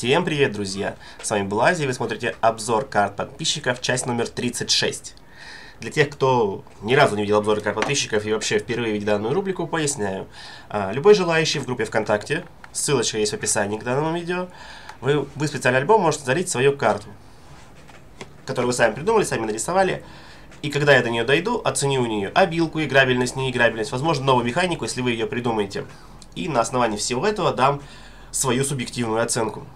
Всем привет, друзья! С вами Блази, вы смотрите обзор карт подписчиков, часть номер 36. Для тех, кто ни разу не видел обзоры карт подписчиков и вообще впервые видит данную рубрику, поясняю. А, любой желающий в группе ВКонтакте, ссылочка есть в описании к данному видео, вы, вы специальный альбом можете залить свою карту, которую вы сами придумали, сами нарисовали. И когда я до нее дойду, оценю у нее обилку, играбельность, неиграбельность, возможно, новую механику, если вы ее придумаете. И на основании всего этого дам свою субъективную оценку.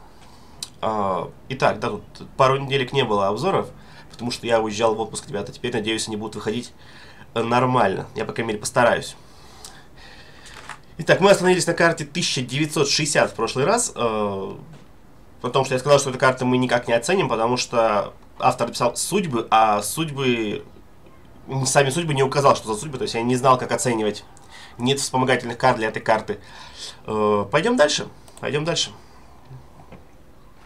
А, итак, да, тут пару неделек не было обзоров, потому что я уезжал в отпуск, ребята. Теперь, надеюсь, они будут выходить э, нормально. Я, по крайней мере, постараюсь. Итак, мы остановились на карте 1960 в прошлый раз. Э, том, что я сказал, что эту карту мы никак не оценим, потому что автор написал судьбы, а судьбы... Сами судьбы не указал, что за судьбы, то есть я не знал, как оценивать. Нет вспомогательных карт для этой карты. Э, пойдем дальше. Пойдем дальше.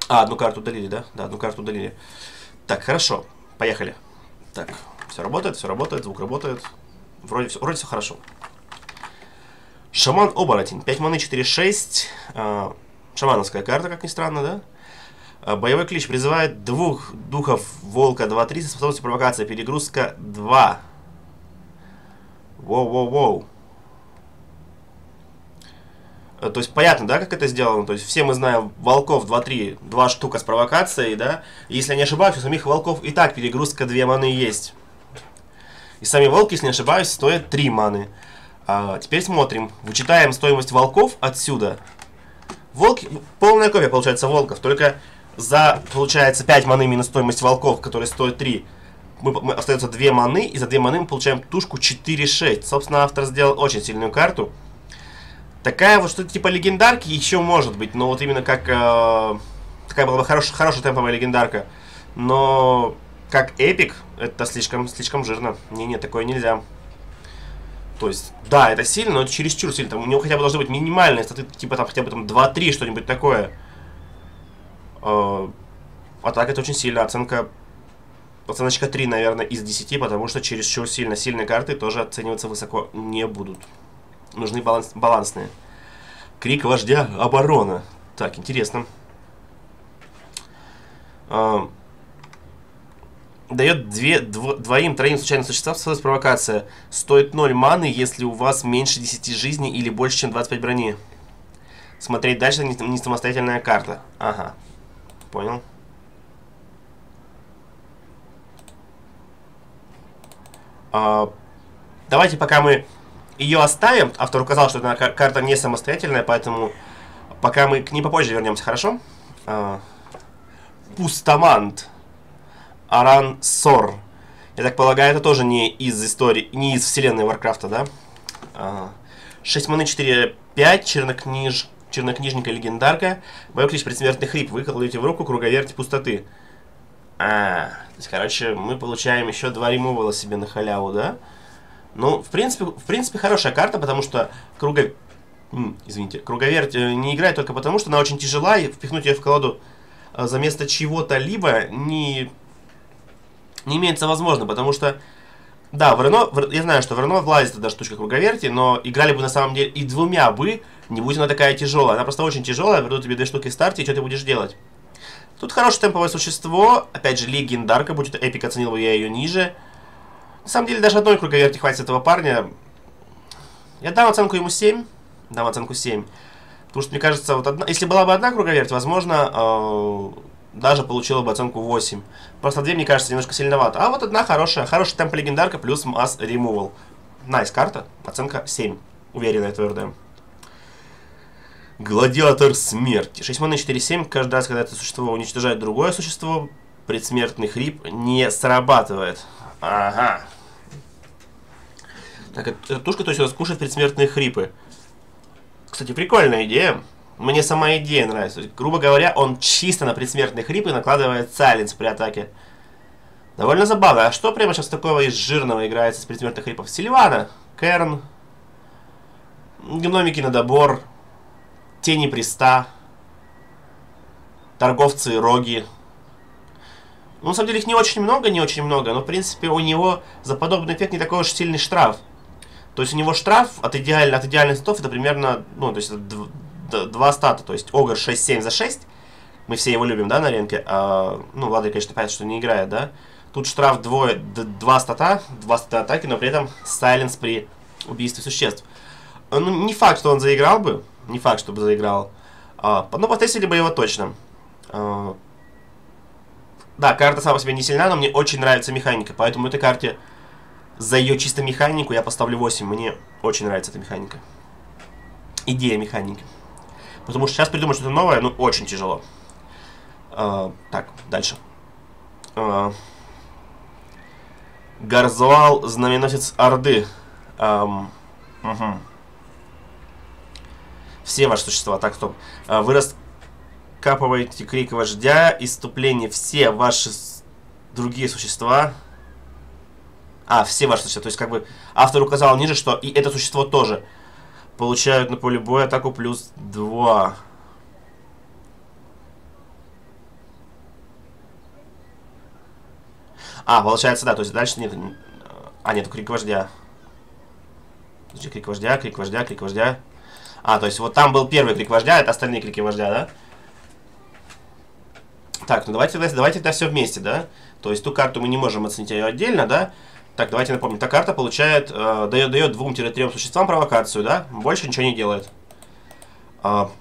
А, одну карту удалили, да? Да, одну карту удалили. Так, хорошо. Поехали. Так, все работает, все работает, звук работает. Вроде все, вроде все хорошо. Шаман-оборотень. 5 маны, 4-6. А, шамановская карта, как ни странно, да? А, боевой клич призывает двух духов волка 2-3 со способностью провокация. Перегрузка 2. Воу-воу-воу. Э, то есть понятно, да, как это сделано? То есть все мы знаем волков 2-3, два штука с провокацией, да? Если я не ошибаюсь, у самих волков и так перегрузка 2 маны есть. И сами волки, если не ошибаюсь, стоят 3 маны. А, теперь смотрим. Вычитаем стоимость волков отсюда. Волки, полная копия получается волков, только за, получается, 5 маны минус стоимость волков, которые стоят 3. Мы, мы, остается 2 маны, и за 2 маны мы получаем тушку 4-6. Собственно, автор сделал очень сильную карту. Такая вот что-то типа легендарки еще может быть, но вот именно как... Э, такая была бы хорош, хорошая темповая легендарка. Но как эпик, это слишком, слишком жирно. Не-не, такое нельзя. То есть, да, это сильно, но это чересчур сильно. Там, у него хотя бы должны быть минимальные статы, типа там хотя бы там 2-3, что-нибудь такое. Э, а так это очень сильно. Оценка... Оценочка 3, наверное, из 10, потому что чересчур сильно. Сильные карты тоже оцениваться высоко не будут нужны баланс, балансные. Крик вождя оборона. Так, интересно. А, дает две, дво, двоим, троим случайным существам с провокация. Стоит 0 маны, если у вас меньше 10 жизней или больше, чем 25 брони. Смотреть дальше не, не самостоятельная карта. Ага. Понял. А, давайте пока мы ее оставим. Автор указал, что эта карта не самостоятельная, поэтому пока мы к ней попозже вернемся, хорошо? А, Пустамант. Аран Сор. Я так полагаю, это тоже не из истории, не из вселенной Варкрафта, да? А, 6 маны 4, 5, чернокниж, чернокнижника легендарка. Боевой клич предсмертный хрип. Вы кладете в руку круговерти пустоты. А, то есть, короче, мы получаем еще два ремувала себе на халяву, да? Ну, в принципе, в принципе, хорошая карта, потому что круго... Извините, круговерть э, не играет только потому, что она очень тяжела, и впихнуть ее в колоду э, за место чего-то либо не... не имеется возможно, потому что... Да, в Рено, в, я знаю, что в Рено влазит эта штучка круговерти, но играли бы на самом деле и двумя бы, не будь она такая тяжелая. Она просто очень тяжелая, вернут тебе две штуки в старте, и что ты будешь делать? Тут хорошее темповое существо, опять же, легендарка, будь это эпик, оценил бы я ее ниже. На самом деле, даже одной круговерти хватит этого парня. Я дам оценку ему 7. Дам оценку 7. Потому что, мне кажется, вот одна, если была бы одна круговерть, возможно, э, даже получила бы оценку 8. Просто две, мне кажется, немножко сильновато. А вот одна хорошая. Хорошая темп легендарка плюс масс ремувал. Nice карта. Оценка 7. Уверенная, твердая. Гладиатор смерти. 6 маны 4-7. Каждый раз, когда это существо уничтожает другое существо, предсмертный хрип не срабатывает. Ага. Так, эта тушка то есть у нас кушает предсмертные хрипы. Кстати, прикольная идея. Мне сама идея нравится. Есть, грубо говоря, он чисто на предсмертные хрипы накладывает сайленс при атаке. Довольно забавно. А что прямо сейчас такого из жирного играется с предсмертных хрипов? Сильвана, Керн, гномики на добор, тени приста, торговцы роги, ну, на самом деле их не очень много, не очень много, но в принципе у него за подобный эффект не такой уж сильный штраф. То есть у него штраф от, идеаль, от идеальных статов это примерно, ну, то есть это 2 стата, то есть Огр 6-7 за 6 Мы все его любим, да, на рынке. А, ну, Влада, конечно, понятно, что не играет, да. Тут штраф двое, два стата, два стата атаки, но при этом сайленс при убийстве существ. Ну, не факт, что он заиграл бы. Не факт, чтобы заиграл. А, но потестили бы его точно. А, да, карта сама по себе не сильна, но мне очень нравится механика. Поэтому этой карте за ее чисто механику я поставлю 8. Мне очень нравится эта механика. Идея механики. Потому что сейчас придумать что-то новое, ну, очень тяжело. А, так, дальше. А, Гарзуал, знаменосец Орды. Эм, угу. Все ваши существа. Так, стоп. А, вы раскапываете крик вождя, иступление. Все ваши другие существа. А, все ваши существа. То есть, как бы, автор указал ниже, что и это существо тоже получают на поле боя атаку плюс 2. А, получается, да, то есть дальше нет... А, нет, крик вождя. крик вождя, крик вождя, крик вождя. А, то есть вот там был первый крик вождя, это остальные крики вождя, да? Так, ну давайте, давайте это все вместе, да? То есть ту карту мы не можем оценить ее отдельно, да? Так, давайте напомним. Та карта получает, э, дает, дает двум-трем существам провокацию, да? Больше ничего не делает. А,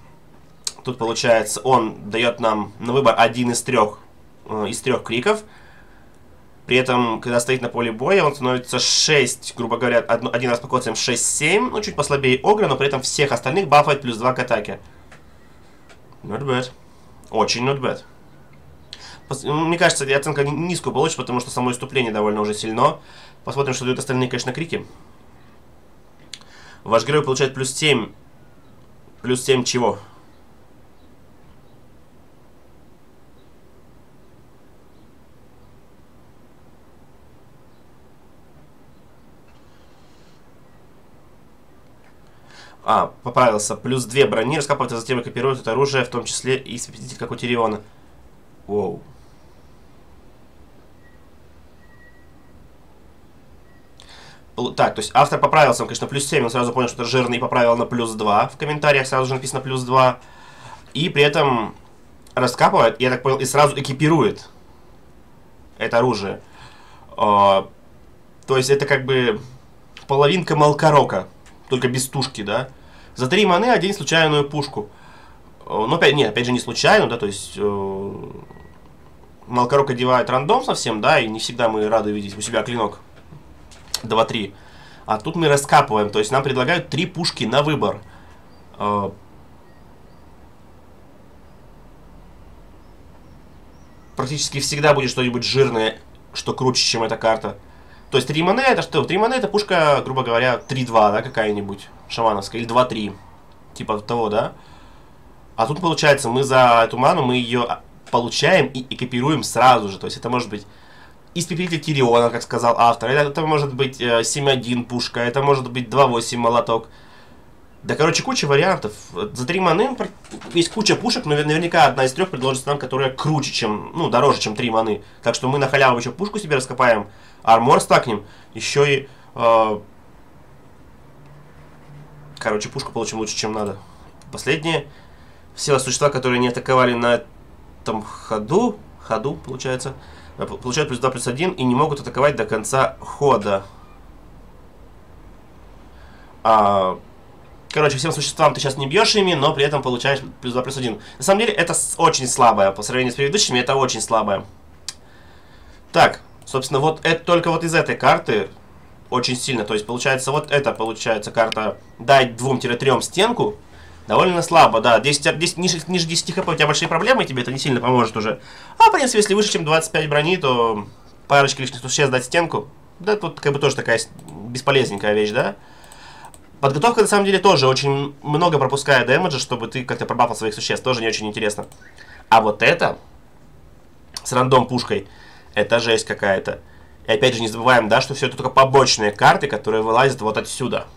тут получается, он дает нам на выбор один из трех, э, из трех криков. При этом, когда стоит на поле боя, он становится 6, грубо говоря, один, один раз по коцам 6-7, ну, чуть послабее Огра, но при этом всех остальных бафает плюс 2 к атаке. Not bad. Очень not bad. Мне кажется, оценка низкую получишь, потому что само иступление довольно уже сильно. Посмотрим, что дают остальные, конечно, крики. Ваш герой получает плюс 7. Плюс 7 чего? А, поправился. Плюс 2 брони, раскапывает, затем копирует это оружие, в том числе и святитель, как у Тириона. Воу. Так, то есть автор поправился, он, конечно, плюс 7, он сразу понял, что это жирный, и поправил на плюс 2. В комментариях сразу же написано плюс 2. И при этом раскапывает, я так понял, и сразу экипирует это оружие. А, то есть это как бы половинка Малкарока, только без тушки, да? За три маны один случайную пушку. Ну, опять, нет, опять же, не случайно, да, то есть... Э, Малкорок одевает рандом совсем, да, и не всегда мы рады видеть у себя клинок 2-3. А тут мы раскапываем, то есть нам предлагают три пушки на выбор. Э, практически всегда будет что-нибудь жирное, что круче, чем эта карта. То есть 3 маны это что? 3 маны это пушка, грубо говоря, 3-2, да, какая-нибудь шамановская, или 2-3. Типа того, да? А тут получается, мы за эту ману, мы ее получаем и экипируем сразу же. То есть это может быть испепелитель Тириона, как сказал автор. Это, это может быть э, 7-1 пушка, это может быть 2-8 молоток. Да, короче, куча вариантов. За 3 маны есть куча пушек, но наверняка одна из трех предложится нам, которая круче, чем, ну, дороже, чем 3 маны. Так что мы на халяву еще пушку себе раскопаем, армор стакнем, еще и... Э, короче, пушку получим лучше, чем надо. Последнее. Все существа, которые не атаковали на этом ходу, ходу, получается, э, получают плюс 2, плюс 1 и не могут атаковать до конца хода. А, короче, всем существам ты сейчас не бьешь ими, но при этом получаешь плюс 2, плюс 1. На самом деле, это очень слабое. По сравнению с предыдущими, это очень слабое. Так, собственно, вот это только вот из этой карты очень сильно. То есть, получается, вот это, получается, карта дать двум-трем стенку. Довольно слабо, да. 10, 10, ниже, ниже 10 хп у тебя большие проблемы, тебе это не сильно поможет уже. А, в принципе, если выше, чем 25 брони, то парочка лишних существ дать стенку. Да, тут как бы тоже такая бесполезненькая вещь, да. Подготовка, на самом деле, тоже очень много пропускает дэмэджа, чтобы ты как-то пробафал своих существ. Тоже не очень интересно. А вот это, с рандом-пушкой, это жесть какая-то. И опять же, не забываем, да, что все это только побочные карты, которые вылазят вот отсюда.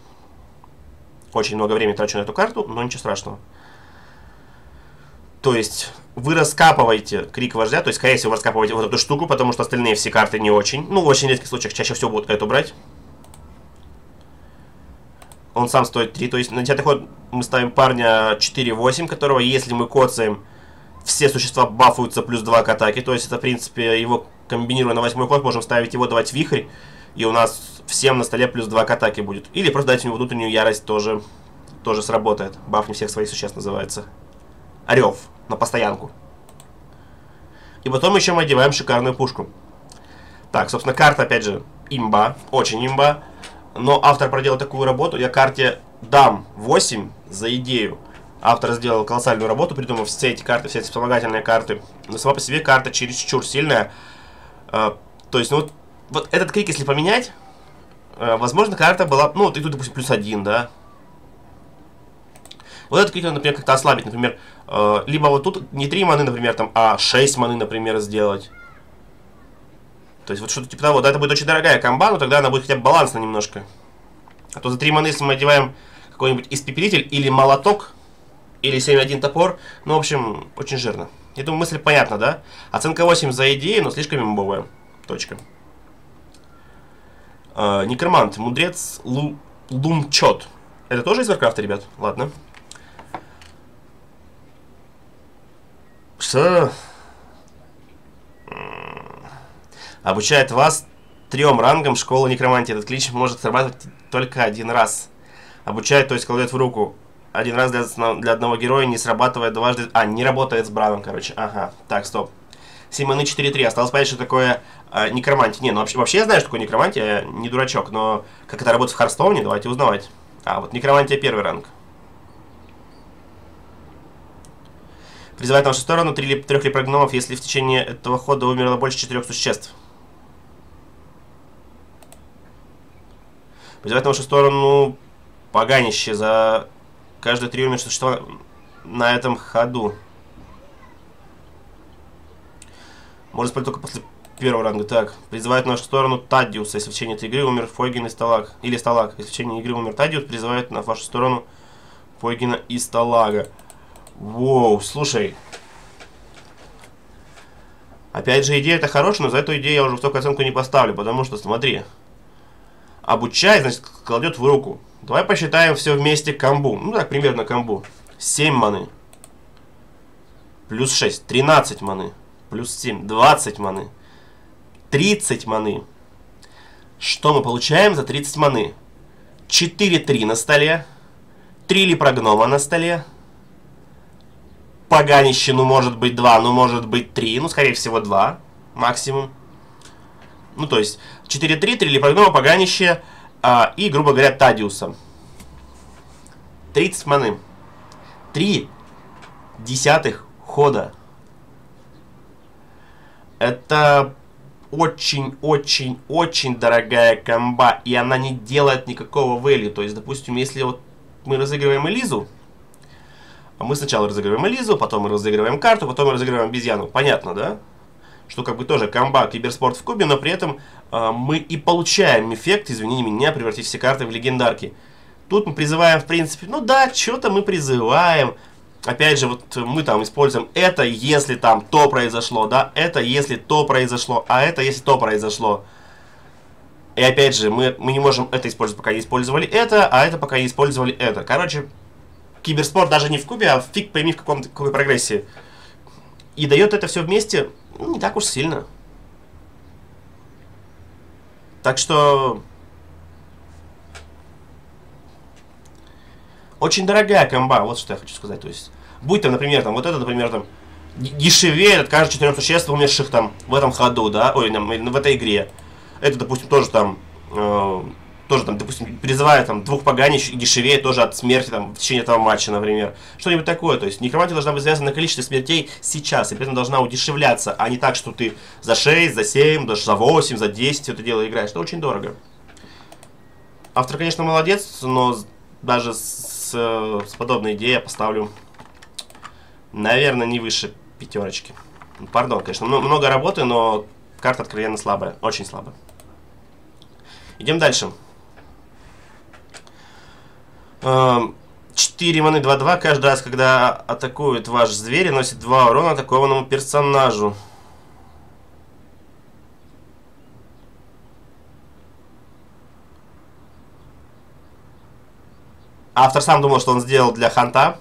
Очень много времени трачу на эту карту, но ничего страшного. То есть, вы раскапываете крик вождя, то есть, скорее всего, вы раскапываете вот эту штуку, потому что остальные все карты не очень. Ну, в очень редких случаях чаще всего будут эту брать. Он сам стоит 3, то есть на 10 ход мы ставим парня 4-8, которого, если мы коцаем, все существа бафуются плюс 2 к атаке. То есть это, в принципе, его комбинируя на восьмой ход, можем ставить его, давать вихрь. И у нас всем на столе плюс 2 к атаке будет. Или просто дать ему внутреннюю ярость тоже, тоже сработает. Баф не всех своих существ называется. Орев на постоянку. И потом еще мы одеваем шикарную пушку. Так, собственно, карта, опять же, имба. Очень имба. Но автор проделал такую работу. Я карте дам 8 за идею. Автор сделал колоссальную работу, придумав все эти карты, все эти вспомогательные карты. Но сама по себе карта чересчур сильная. Э, то есть, ну вот, этот крик, если поменять, э, возможно, карта была, ну, вот и тут, допустим, плюс один, да. Вот этот крик, например, как-то ослабить, например, э, либо вот тут не 3 маны, например, там, а 6 маны, например, сделать. То есть вот что-то типа того, да, это будет очень дорогая комба, но тогда она будет хотя бы балансна немножко. А то за 3 маны, если мы одеваем какой-нибудь испепелитель или молоток, или 7-1 топор. Ну, в общем, очень жирно. Я думаю, мысль понятна, да? Оценка 8 за идею, но слишком имбовая. Точка. Э, некромант, мудрец, лу, лумчот. Это тоже из Варкрафта, ребят? Ладно. Что? Обучает вас трем рангам школы некромантии. Этот клич может срабатывать только один раз. Обучает, то есть кладет в руку один раз для, для одного героя не срабатывает дважды... А, не работает с Бравом, короче. Ага, так, стоп. Симоны 4-3. Осталось понять, что такое э, некромантия. Не, ну вообще, вообще я знаю, что такое некромантия, не дурачок, но как это работает в Харстоуне, давайте узнавать. А, вот некромантия первый ранг. Призывает на вашу сторону три, трех лепрогномов, если в течение этого хода умерло больше четырех существ. Призывает на вашу сторону поганище за Каждое три умер существа на этом ходу. Может спать только после первого ранга. Так, призывает в нашу сторону Тадиуса. Если в течение этой игры умер Фойгин и Сталаг. Или Сталаг. Если в течение игры умер Тадиус, призывает на вашу сторону Фойгина и Сталага. Воу, слушай. Опять же, идея это хорошая, но за эту идею я уже высокую оценку не поставлю, потому что, смотри. Обучай, значит, кладет в руку. Давай посчитаем все вместе камбу. Ну так, примерно камбу. 7 маны. Плюс 6. 13 маны. Плюс 7. 20 маны. 30 маны. Что мы получаем за 30 маны? 4-3 на столе. 3 липрогнома на столе. Поганище, ну может быть 2, ну может быть 3. Ну, скорее всего 2 максимум. Ну, то есть 4-3, 3 липрогнома, поганище а, и, грубо говоря, Тадиуса. 30 маны. 3 десятых хода. Это очень-очень-очень дорогая комба, и она не делает никакого value. То есть, допустим, если вот мы разыгрываем Элизу, мы сначала разыгрываем Элизу, потом мы разыгрываем карту, потом мы разыгрываем обезьяну. Понятно, да? что как бы тоже комба киберспорт в кубе, но при этом э, мы и получаем эффект, извини меня, превратить все карты в легендарки. Тут мы призываем, в принципе, ну да, что-то мы призываем. Опять же, вот мы там используем это, если там то произошло, да, это если то произошло, а это если то произошло. И опять же, мы, мы не можем это использовать, пока не использовали это, а это пока не использовали это. Короче, киберспорт даже не в кубе, а фиг пойми в каком-то какой прогрессии. И дает это все вместе ну, не так уж сильно. Так что... Очень дорогая комба, вот что я хочу сказать. То есть, будь там, например, там, вот это, например, там, дешевее от каждых четырех существ, умерших там в этом ходу, да, ой, там, в этой игре. Это, допустим, тоже там э, тоже там, допустим, призывая там двух поганищ и дешевее тоже от смерти там в течение этого матча, например. Что-нибудь такое. То есть некромантия должна быть связана на количество смертей сейчас, и при этом должна удешевляться, а не так, что ты за 6, за 7, даже за 8, за 10 все это дело играешь. Это очень дорого. Автор, конечно, молодец, но даже с, с подобной идеей я поставлю, наверное, не выше пятерочки. Пардон, конечно, много работы, но карта откровенно слабая, очень слабая. Идем дальше. 4 маны 2-2. Каждый раз, когда атакует ваш зверь, носит 2 урона атакованному персонажу. Автор сам думал, что он сделал для ханта.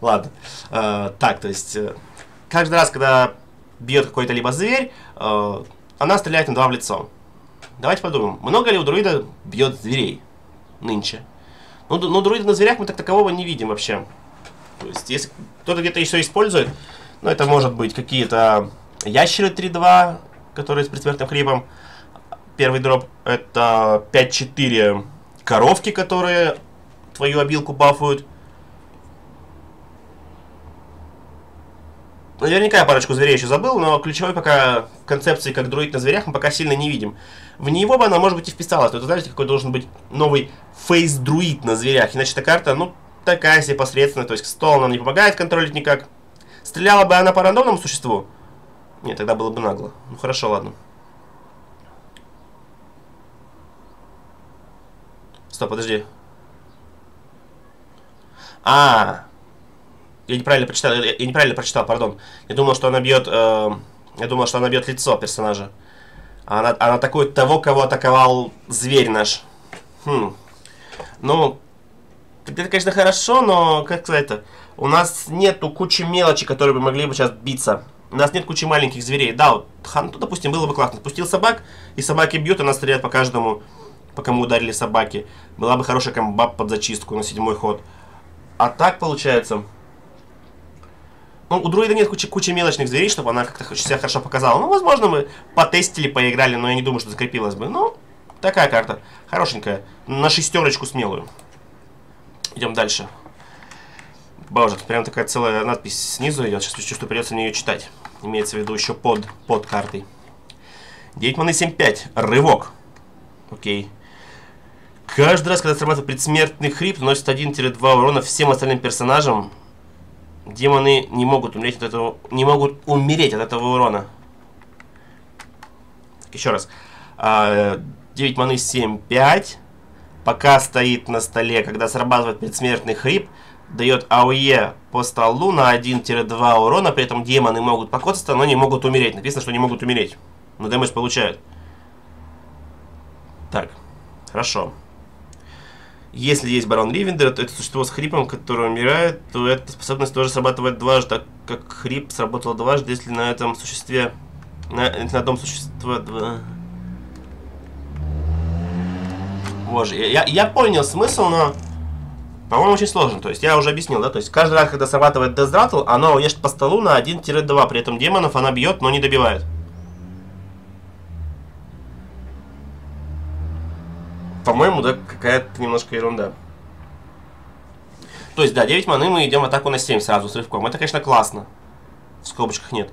Ладно. Э, так, то есть, э, каждый раз, когда бьет какой-то либо зверь, э, она стреляет на два в лицо. Давайте подумаем, много ли у друида бьет зверей нынче? Ну, ну друида на зверях мы так такового не видим вообще. То есть, если кто-то где-то еще использует, ну, это может быть какие-то ящеры 3-2, которые с предсмертным хрипом. Первый дроп это 5-4 коровки, которые твою обилку бафуют. Наверняка я парочку зверей еще забыл, но ключевой пока концепции, как друид на зверях, мы пока сильно не видим. В него бы она, может быть, и вписалась. Но это, знаете, какой должен быть новый фейс-друид на зверях. Иначе эта карта, ну, такая себе посредственная. То есть стол нам не помогает контролить никак. Стреляла бы она по рандомному существу? Нет, тогда было бы нагло. Ну, хорошо, ладно. Стоп, подожди. А, я неправильно прочитал, я неправильно прочитал, пардон. Я думал, что она бьет, э, я думал, что она бьет лицо персонажа. А она, она атакует того, кого атаковал зверь наш. Хм. Ну, это, конечно, хорошо, но, как сказать-то, у нас нету кучи мелочи, которые бы могли бы сейчас биться. У нас нет кучи маленьких зверей. Да, вот Ханту, допустим, было бы классно. Спустил собак, и собаки бьют, и она стреляет по каждому, по кому ударили собаки. Была бы хорошая комбаб под зачистку на седьмой ход. А так получается... Ну, у друида нет кучи, кучи мелочных зверей, чтобы она как-то себя хорошо показала. Ну, возможно, мы потестили, поиграли, но я не думаю, что закрепилось бы. Ну, такая карта. Хорошенькая. На шестерочку смелую. Идем дальше. Боже, прям такая целая надпись снизу идет. Сейчас чувствую, придется мне ее читать. Имеется в виду еще под, под картой. 9 маны 7-5. Рывок. Окей. Каждый раз, когда срабатывает предсмертный хрип, наносит 1-2 урона всем остальным персонажам, Демоны не могут умереть от этого, не могут умереть от этого урона. Еще раз. 9 а, маны 7, 5. Пока стоит на столе, когда срабатывает предсмертный хрип, дает АОЕ по столу на 1-2 урона, при этом демоны могут покоцаться, но не могут умереть. Написано, что не могут умереть. Но дэмэдж получают. Так, хорошо. Если есть барон Ривендер, то это существо с хрипом, которое умирает, то эта способность тоже срабатывает дважды, так как хрип сработал дважды, если на этом существе... На, на одном существе... Два... Боже, я, я понял смысл, но... По-моему, очень сложно. То есть, я уже объяснил, да? То есть, каждый раз, когда срабатывает Death Rattle, оно ешет по столу на 1-2. При этом демонов она бьет, но не добивает. По-моему, да, какая-то немножко ерунда. То есть, да, 9 маны мы идем атаку на 7 сразу с рывком. Это, конечно, классно. В скобочках нет.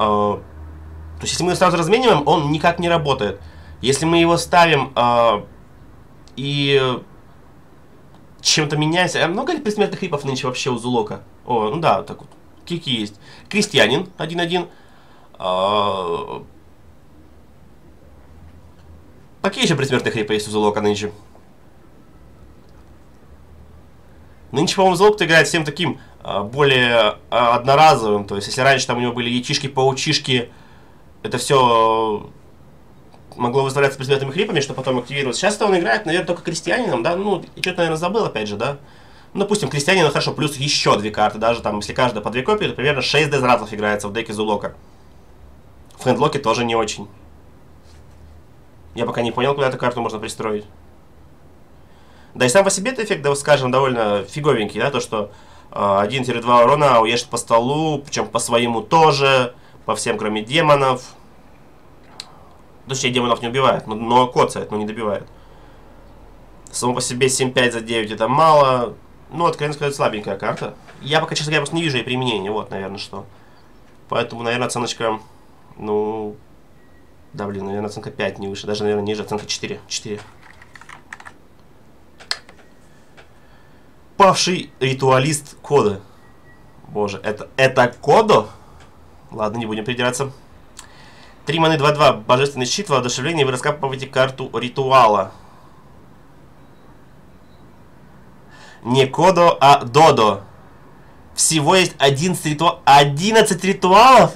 А, то есть, если мы его сразу размениваем, он никак не работает. Если мы его ставим э, и чем-то меняется... А много ли предсмертных хрипов нынче вообще у Зулока? О, ну да, так вот. Кики есть. Крестьянин 1-1. Какие еще предсмертные хрипы есть у Зулока нынче? Нынче, по-моему, Золок играет всем таким а, более а, одноразовым. То есть, если раньше там у него были яичишки, паучишки, это все могло выставляться предсмертными хрипами, что потом активировалось. Сейчас-то он играет, наверное, только крестьянином, да? Ну, что-то, наверное, забыл, опять же, да? Ну, допустим, крестьянин, ну, хорошо, плюс еще две карты, даже там, если каждая по две копии, то примерно 6 дезратлов играется в деке Зулока. В хендлоке тоже не очень. Я пока не понял, куда эту карту можно пристроить. Да и сам по себе этот эффект, да, скажем, довольно фиговенький, да, то, что э, 1-2 урона уешет по столу, причем по своему тоже, по всем, кроме демонов. Точнее, демонов не убивает, но, но коцает, но не добивает. Само по себе 7-5 за 9 это мало. Ну, откровенно сказать, слабенькая карта. Я пока, честно говоря, просто не вижу и применения, вот, наверное, что. Поэтому, наверное, оценочка, ну, да, блин, наверное, оценка 5, не выше. Даже, наверное, ниже. Оценка 4. 4. Павший ритуалист кода. Боже, это, это кодо? Ладно, не будем придираться. 3 маны 2-2. Божественный щит. Воодушевление. Вы раскапываете карту ритуала. Не кодо, а додо. Всего есть 11 ритуалов. 11 ритуалов?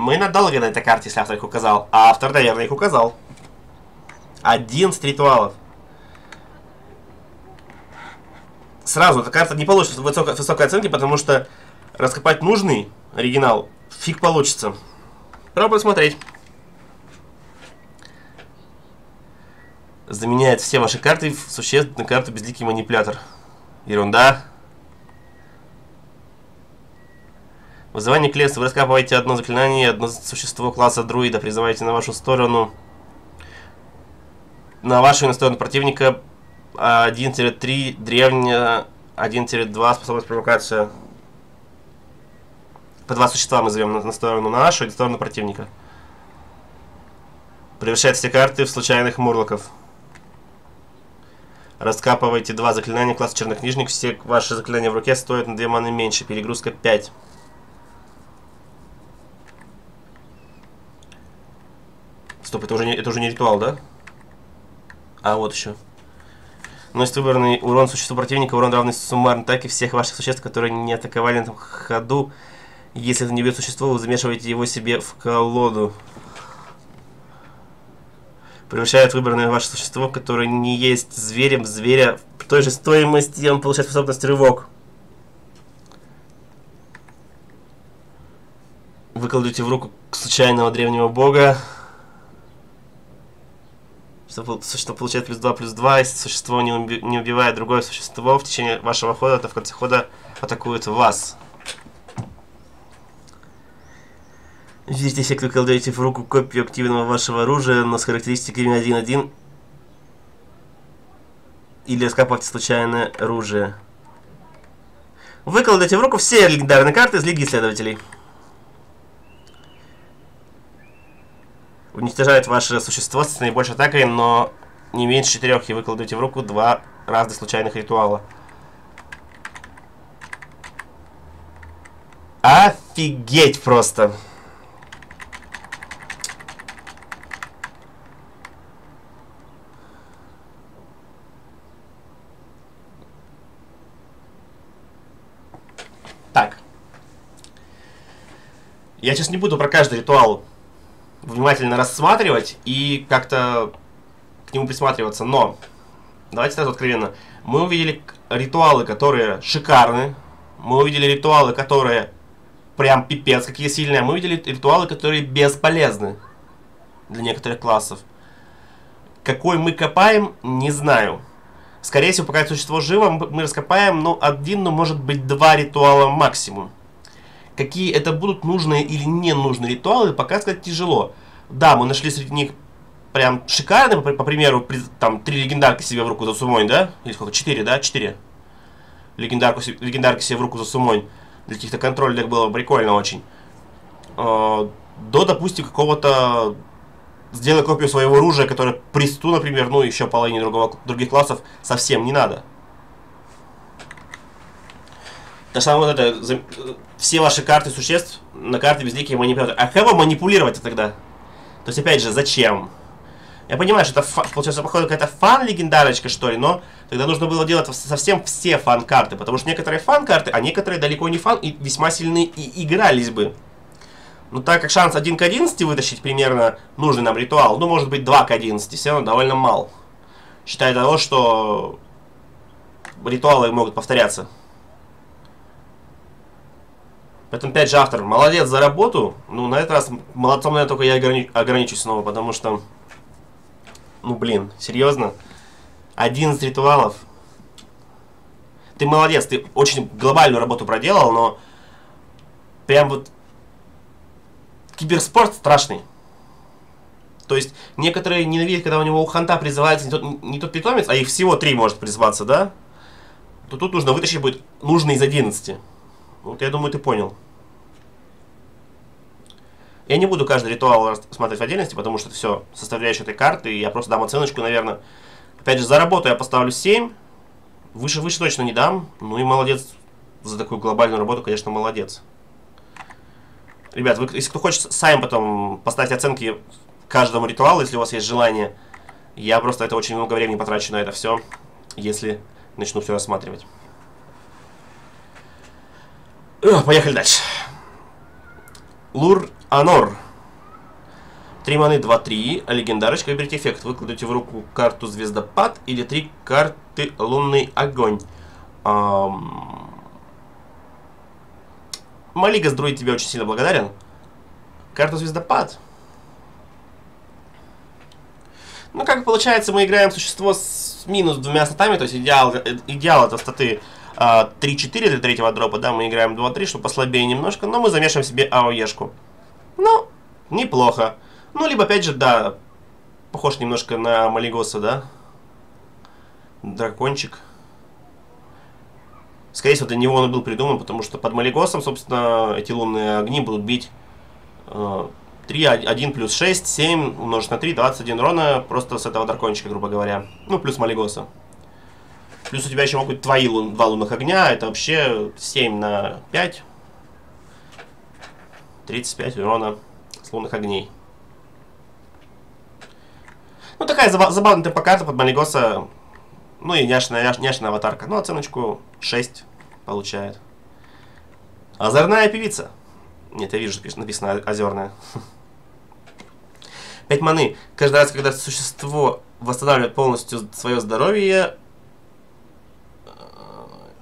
Мы надолго на этой карте, если автор их указал. А автор, наверное, их указал. 11 ритуалов. сразу эта карта не получит высокой, высокой оценки, потому что раскопать нужный оригинал фиг получится. Пробуем смотреть. Заменяет все ваши карты в существ на карту безликий манипулятор. Ерунда. Вызывание клетки. Вы раскапываете одно заклинание, одно существо класса друида. Призываете на вашу сторону. На вашу и на сторону противника 1-3, древняя 1-2, способность провокация. По два существа мы зовем на, на сторону нашу и на сторону противника. Превращает все карты в случайных мурлоков. Раскапывайте два заклинания класса чернокнижник. Все ваши заклинания в руке стоят на 2 маны меньше. Перегрузка 5. Стоп, это уже не, это уже не ритуал, да? А, вот еще. Носит выбранный урон существу противника, урон равный суммарной атаке всех ваших существ, которые не атаковали на этом ходу. Если это не убьет существо, вы замешиваете его себе в колоду. Превращает выбранное ваше существо, которое не есть зверем, зверя в той же стоимости, он получает способность рывок. Вы в руку случайного древнего бога. Существо получает плюс 2, плюс 2. Если существо не, уби не убивает другое существо в течение вашего хода, то в конце хода атакует вас. Видите, если вы кладете в руку копию активного вашего оружия, но с характеристиками 1-1, или скапывайте случайное оружие. Вы кладете в руку все легендарные карты из Лиги Исследователей. Уничтожает ваше существо с наибольшей атакой, но не меньше четырех, и вы в руку два разных случайных ритуала. Офигеть просто! Так. Я сейчас не буду про каждый ритуал внимательно рассматривать и как-то к нему присматриваться. Но, давайте сразу откровенно, мы увидели ритуалы, которые шикарны, мы увидели ритуалы, которые прям пипец какие сильные, мы увидели ритуалы, которые бесполезны для некоторых классов. Какой мы копаем, не знаю. Скорее всего, пока существо живо, мы раскопаем, ну, один, ну, может быть, два ритуала максимум. Какие это будут нужные или не нужные ритуалы, пока сказать тяжело. Да, мы нашли среди них прям шикарные, по, по примеру, при, там три легендарки себе в руку за сумой, да? Или сколько? Четыре, да? Четыре. Легендарку, легендарки себе в руку за сумой. Для каких-то контрольных было прикольно очень. Э, до, допустим, какого-то сделай копию своего оружия, которое престу, например, ну, еще половине другого, других классов совсем не надо. То самое вот это, все ваши карты существ на карте безликие манипуляторы. А кого манипулировать-то тогда? То есть, опять же, зачем? Я понимаю, что это, получается, походу, какая-то фан-легендарочка, что ли, но тогда нужно было делать совсем все фан-карты, потому что некоторые фан-карты, а некоторые далеко не фан и весьма сильные и игрались бы. Но так как шанс 1 к 11 вытащить примерно нужный нам ритуал, ну, может быть, 2 к 11, все равно довольно мал. Считая того, что ритуалы могут повторяться. Поэтому, опять же, автор, молодец за работу. Ну, на этот раз молодцом, наверное, только я ограни ограничусь снова, потому что, ну, блин, серьезно. 11 ритуалов. Ты молодец, ты очень глобальную работу проделал, но прям вот киберспорт страшный. То есть некоторые ненавидят, когда у него у ханта призывается не тот, не тот питомец, а их всего три может призваться, да? То тут нужно вытащить будет нужный из 11. Вот я думаю, ты понял. Я не буду каждый ритуал смотреть в отдельности, потому что это все составляющая этой карты, и я просто дам оценочку, наверное. Опять же, за работу я поставлю 7. Выше, выше точно не дам. Ну и молодец за такую глобальную работу, конечно, молодец. Ребят, вы, если кто хочет, сами потом поставить оценки каждому ритуалу, если у вас есть желание. Я просто это очень много времени потрачу на это все, если начну все рассматривать. Поехали дальше. Лур Анор. Три маны 2-3, а легендарочка выберите эффект. Вы кладете в руку карту Звездопад или три карты Лунный Огонь. Эм... Малигас Друид тебе очень сильно благодарен. Карту Звездопад. Ну, как получается, мы играем существо с минус двумя статами, то есть идеал, идеал это статы 3-4 а, для третьего дропа, да, мы играем 2-3, чтобы послабее немножко, но мы замешиваем себе АОЕшку. Ну, неплохо. Ну, либо, опять же, да, похож немножко на Малигоса, да? Дракончик. Скорее всего, для него он был придуман, потому что под Малигосом, собственно, эти лунные огни будут бить э, 3, 1 плюс 6, 7 умножить на 3, 21 урона просто с этого дракончика, грубо говоря. Ну, плюс Малигоса. Плюс у тебя еще могут быть твои лун, два лунных огня, это вообще 7 на 5. 35 урона с лунных огней. Ну, такая забавная типа карта под Малигоса. Ну и няшная, няш, няшная аватарка. Ну, оценочку 6 получает. Озорная певица. Нет, я вижу, написано озерная. 5 маны. Каждый раз, когда существо восстанавливает полностью свое здоровье...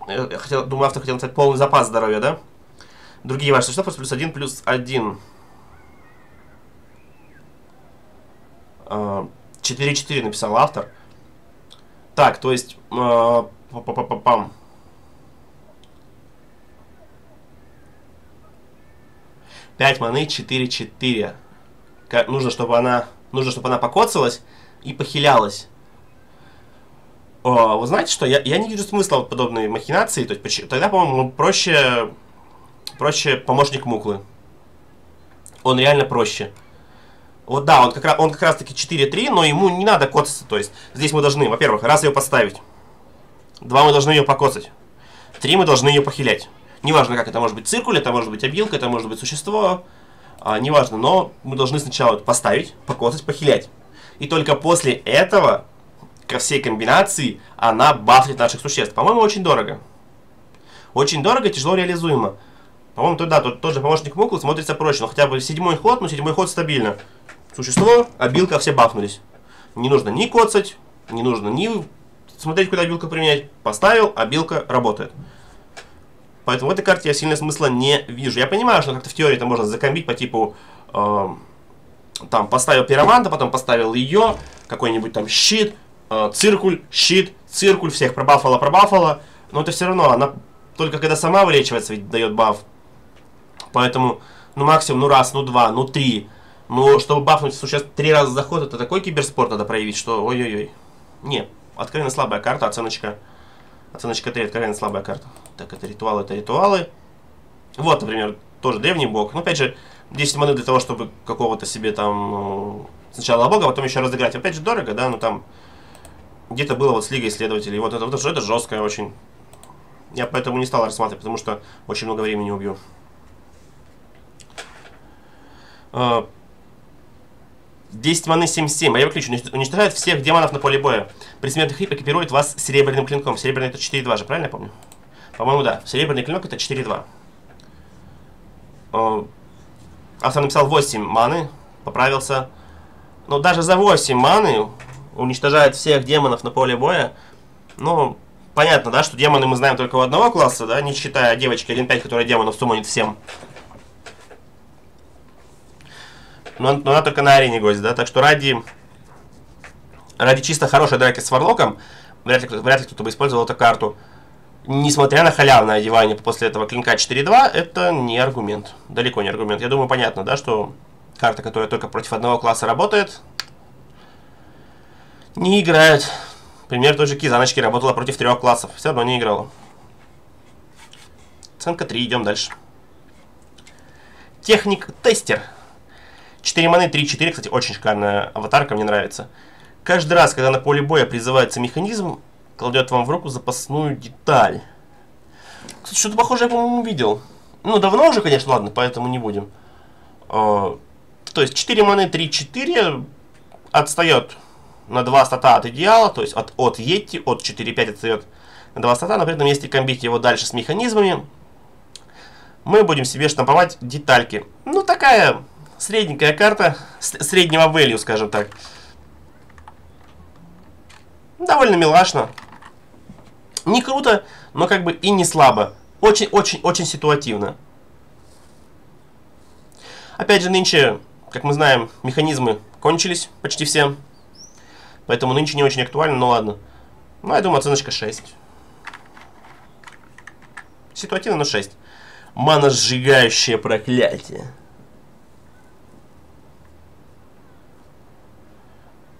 Э, хотел, думаю, автор хотел написать полный запас здоровья, да? Другие ваши просто плюс 1, плюс 1. 4-4 написал автор. Так, то есть... Э, пам. Пять маны, 4-4. Нужно, чтобы она... Нужно, чтобы она покоцалась и похилялась. Вы знаете что? Я, я не вижу смысла в подобной махинации. То есть, тогда, по-моему, проще... Проще помощник Муклы. Он реально проще. Вот да, он как, раз, он как раз таки 4-3, но ему не надо коцаться. То есть здесь мы должны, во-первых, раз ее поставить. Два, мы должны ее покоцать. Три, мы должны ее похилять. Неважно, как это может быть циркуль, это может быть обилка, это может быть существо. А, неважно, но мы должны сначала поставить, покоцать, похилять. И только после этого, ко всей комбинации, она бафлит наших существ. По-моему, очень дорого. Очень дорого, тяжело реализуемо. По-моему, туда тот, тот же помощник Муклы смотрится проще. Но хотя бы седьмой ход, но седьмой ход стабильно. Существо, обилка, все бафнулись. Не нужно ни коцать, не нужно ни смотреть, куда обилку применять. Поставил, обилка работает. Поэтому в этой карте я сильно смысла не вижу. Я понимаю, что как-то в теории это можно закомбить по типу... Э, там поставил пироманта, потом поставил ее, какой-нибудь там щит, циркуль, щит, циркуль, всех пробафала, пробафала. Но это все равно, она только когда сама вылечивается, ведь дает баф. Поэтому, ну максимум, ну раз, ну два, ну три но чтобы бафнуть существ три раза заход, это такой киберспорт надо проявить, что ой-ой-ой. Не, откровенно слабая карта, оценочка. Оценочка 3, откровенно слабая карта. Так, это ритуалы, это ритуалы. Вот, например, тоже древний бог. Ну, опять же, 10 маны для того, чтобы какого-то себе там ну, сначала бога, а потом еще разыграть. Опять же, дорого, да, но там где-то было вот с Лигой исследователей. Вот это, вот это, это жесткое очень. Я поэтому не стал рассматривать, потому что очень много времени убью. А, 10 маны 7-7. Боевой ключ уничтожает всех демонов на поле боя. При смерти хрип экипирует вас серебряным клинком. Серебряный это 4-2 же, правильно я помню? По-моему, да. Серебряный клинок это 4-2. Автор написал 8 маны. Поправился. Но даже за 8 маны уничтожает всех демонов на поле боя. Ну, понятно, да, что демоны мы знаем только у одного класса, да, не считая девочки 1.5, которая демонов суммонит всем. но, но она только на арене гость, да, так что ради, ради чисто хорошей драки с Варлоком, вряд ли, вряд ли кто-то бы использовал эту карту, несмотря на халявное одевание после этого клинка 4-2, это не аргумент, далеко не аргумент. Я думаю, понятно, да, что карта, которая только против одного класса работает, не играет. Пример той же Кизаночки работала против трех классов, все равно не играла. Оценка 3, идем дальше. Техник-тестер. 4 маны, 3-4, кстати, очень шикарная аватарка, мне нравится. Каждый раз, когда на поле боя призывается механизм, кладет вам в руку запасную деталь. Кстати, что-то похожее я, по-моему, видел. Ну, давно уже, конечно, ладно, поэтому не будем. А, то есть 4 маны, 3-4 отстает на 2 стата от идеала, то есть от, от Йети, от 4-5 отстает на 2 стата, но при этом если комбить его дальше с механизмами, мы будем себе штамповать детальки. Ну, такая Средненькая карта, среднего value, скажем так. Довольно милашно. Не круто, но как бы и не слабо. Очень-очень-очень ситуативно. Опять же, нынче, как мы знаем, механизмы кончились почти все. Поэтому нынче не очень актуально, но ладно. Ну, я думаю, оценочка 6. Ситуативно, но 6. Мана сжигающее проклятие.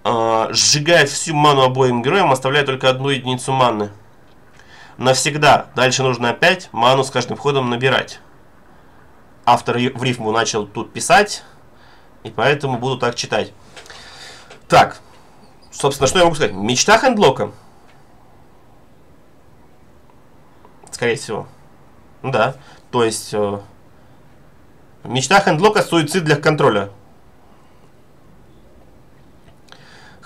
А, сжигает всю ману обоим героям, оставляя только одну единицу маны. Навсегда. Дальше нужно опять ману с каждым ходом набирать. Автор в рифму начал тут писать, и поэтому буду так читать. Так, собственно, что я могу сказать? Мечта хендлока. Скорее всего. Ну да. То есть, э, мечта хендлока суицид для контроля.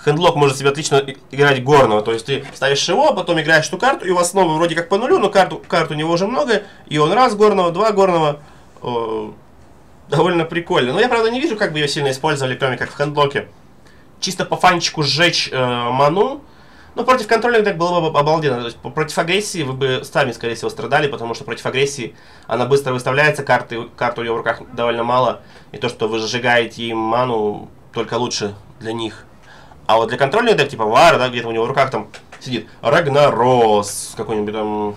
хендлок может себе отлично играть горного. То есть ты ставишь его, а потом играешь эту карту, и у вас снова вроде как по нулю, но карту, карту у него уже много, и он раз горного, два горного. О, довольно прикольно. Но я, правда, не вижу, как бы ее сильно использовали, кроме как в хендлоке. Чисто по фанчику сжечь э, ману. Но против контрольных так было бы обалденно. То есть против агрессии вы бы сами, скорее всего, страдали, потому что против агрессии она быстро выставляется, карты, карту у ее в руках довольно мало. И то, что вы сжигаете им ману, только лучше для них. А вот для контрольных дек, типа Вара, да, где-то у него в руках там сидит Рагнарос, какой-нибудь там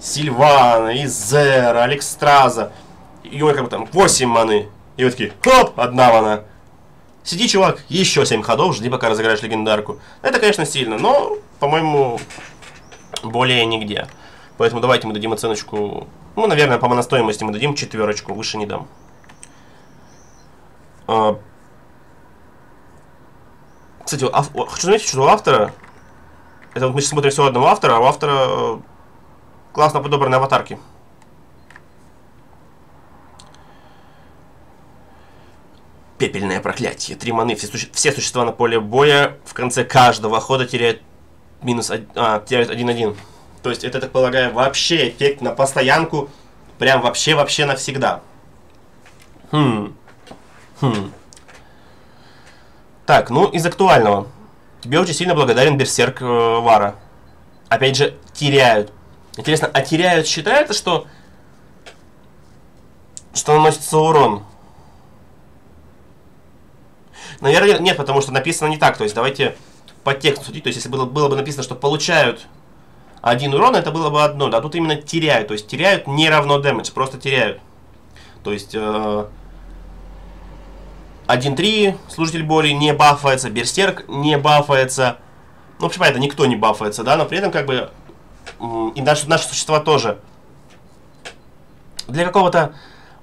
Сильвана, Изера, Алекстраза. И у него как бы там 8 маны. И вот такие, хоп, одна мана. Сиди, чувак, еще 7 ходов, жди, пока разыграешь легендарку. Это, конечно, сильно, но, по-моему, более нигде. Поэтому давайте мы дадим оценочку, ну, наверное, по моностоимости мы дадим четверочку, выше не дам. А, кстати, хочу заметить, что у автора, это вот мы сейчас смотрим все одного автора, а у автора э, классно подобраны аватарки. Пепельное проклятие. Три маны. Все, суще... все существа на поле боя в конце каждого хода теряют минус... А, теряют 1-1. То есть это, так полагаю, вообще эффект на постоянку. Прям вообще-вообще навсегда. Хм. Хм. Так, ну из актуального. Тебе очень сильно благодарен Берсерк э, Вара. Опять же, теряют. Интересно, а теряют считается, что что наносится урон? Наверное, нет, потому что написано не так. То есть давайте по тексту судить. То есть если было, было бы написано, что получают один урон, это было бы одно. Да, тут именно теряют. То есть теряют не равно дэмэдж, просто теряют. То есть э, 1-3, служитель боли не бафается, берсерк не бафается. Ну, в общем, это никто не бафается, да, но при этом как бы и наши, наши существа тоже. Для какого-то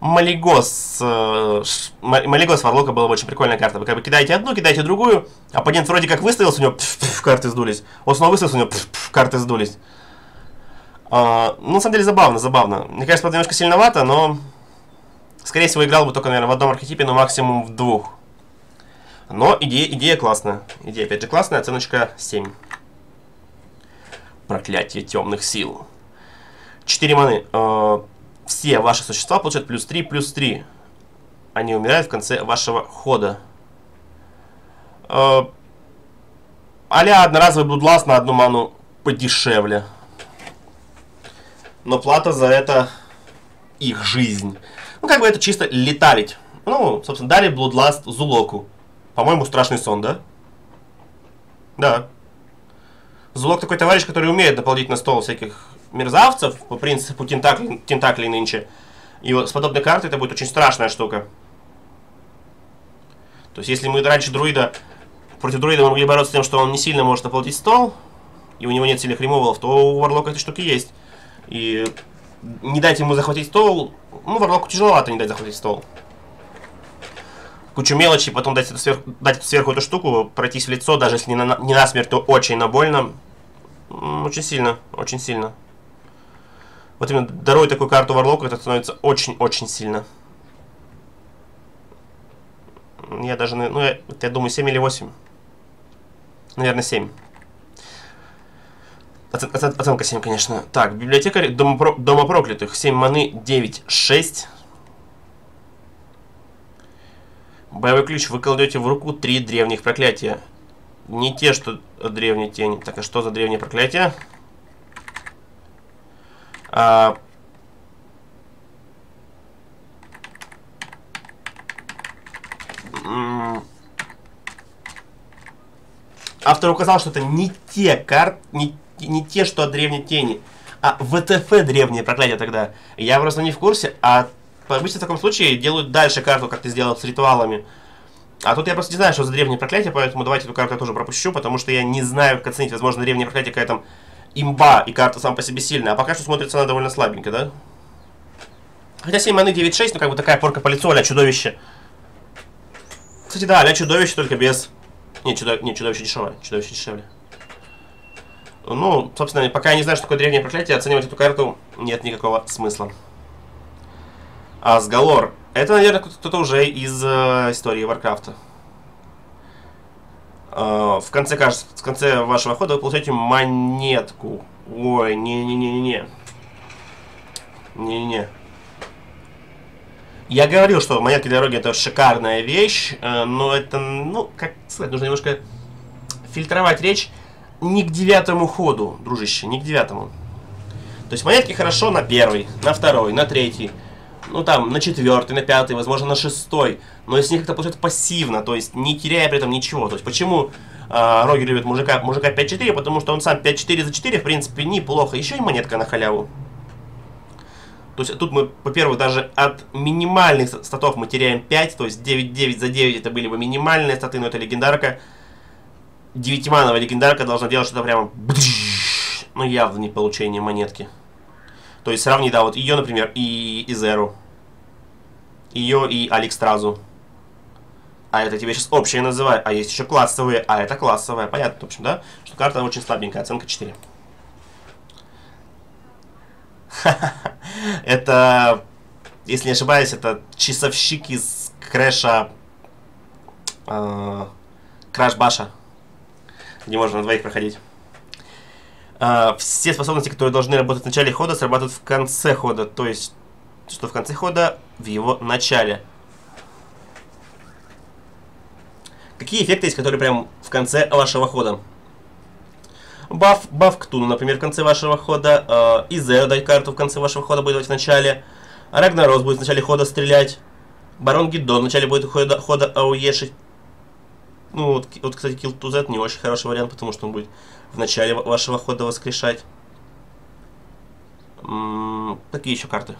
Малигос, э, Малигос Варлока была бы очень прикольная карта. Вы как бы кидаете одну, кидаете другую, оппонент вроде как выставился, у него пф, пф, карты сдулись. Он снова выставился, у него пф, пф, карты сдулись. А, ну, на самом деле, забавно, забавно. Мне кажется, это немножко сильновато, но Скорее всего, играл бы только, наверное, в одном архетипе, но максимум в двух. Но идея, идея классная. Идея, опять же, классная. Оценочка 7. Проклятие темных сил. 4 маны. Все ваши существа получают плюс 3, плюс 3. Они умирают в конце вашего хода. Э, а-ля одноразовый блудласт на одну ману подешевле. Но плата за это их жизнь. Ну, как бы это чисто леталить. Ну, собственно, дали Bloodlust Зулоку. По-моему, страшный сон, да? Да. Зулок такой товарищ, который умеет наполнить на стол всяких мерзавцев, по принципу тентаклей, тентаклей нынче. И вот с подобной картой это будет очень страшная штука. То есть, если мы раньше друида, против друида мы могли бороться с тем, что он не сильно может наполнить стол, и у него нет сильных ремовалов, то у Варлока этой штуки есть. И не дать ему захватить стол, ну, Варлоку тяжеловато не дать захватить стол. Кучу мелочи, потом дать, сверх, дать сверху эту штуку, пройтись в лицо, даже если не, на, не насмерть, то очень на больно. Очень сильно, очень сильно. Вот именно даруя такую карту Варлоку, это становится очень-очень сильно. Я даже, ну, я, я думаю, 7 или 8. Наверное, 7. Оценка 7, конечно. Так, библиотекарь Дома. Дома проклятых. 7 маны, 9, 6. Боевой ключ. Вы кладете в руку три древних проклятия. Не те, что древние тени. Так, а что за древнее проклятие? А... Автор указал, что это не те карты, не, не те, что от древней тени, а ВТФ древние проклятия тогда. Я просто не в курсе, а обычно в таком случае делают дальше карту, как ты сделал с ритуалами. А тут я просто не знаю, что за древнее проклятие, поэтому давайте эту карту я тоже пропущу, потому что я не знаю, как оценить. Возможно, древнее проклятие какая-то имба, и карта сам по себе сильная. А пока что смотрится она довольно слабенько, да? Хотя 7 маны 9-6, ну как бы такая порка по лицу, а чудовище. Кстати, да, а чудовище, только без... Не, чудо... не чудовище дешевое, чудовище дешевле. Ну, собственно, пока я не знаю, что такое древнее проклятие, оценивать эту карту нет никакого смысла. Асгалор. Это, наверное, кто-то уже из э, истории Варкрафта. Э, в конце, кажется, в конце вашего хода вы получаете монетку. Ой, не-не-не-не-не. Не-не-не. Я говорил, что монетки дороги это шикарная вещь, э, но это, ну, как сказать, нужно немножко фильтровать речь не к девятому ходу, дружище, не к девятому. То есть монетки хорошо на первый, на второй, на третий, ну там, на четвертый, на пятый, возможно, на шестой. Но если них как-то получается пассивно, то есть не теряя при этом ничего. То есть почему э, Роги любит мужика, мужика 5-4? Потому что он сам 5-4 за 4, в принципе, неплохо. Еще и монетка на халяву. То есть тут мы, во-первых, даже от минимальных статов мы теряем 5, то есть 9-9 за 9 это были бы минимальные статы, но это легендарка. Девятимановая легендарка должна делать что-то прямо... Ну, явно не получение монетки. То есть сравни, да, вот ее, например, и Изеру. Ее и Алекстразу. А это тебе сейчас общее называю. А есть еще классовые, а это классовая. Понятно, в общем, да? Что карта очень слабенькая, оценка 4. Это, если не ошибаюсь, это часовщик из Крэша... Краш Баша где можно на двоих проходить. А, все способности, которые должны работать в начале хода, срабатывают в конце хода. То есть, что в конце хода, в его начале. Какие эффекты есть, которые прям в конце вашего хода? Баф, баф Ктуну, например, в конце вашего хода. Э, Изео дать карту в конце вашего хода будет давать в начале. Рагнарос будет в начале хода стрелять. Барон Гиддон в начале будет хода, хода ауешить. Ну, вот, вот, кстати, Kill to Z не очень хороший вариант, потому что он будет в начале вашего хода воскрешать. М -м, какие еще карты?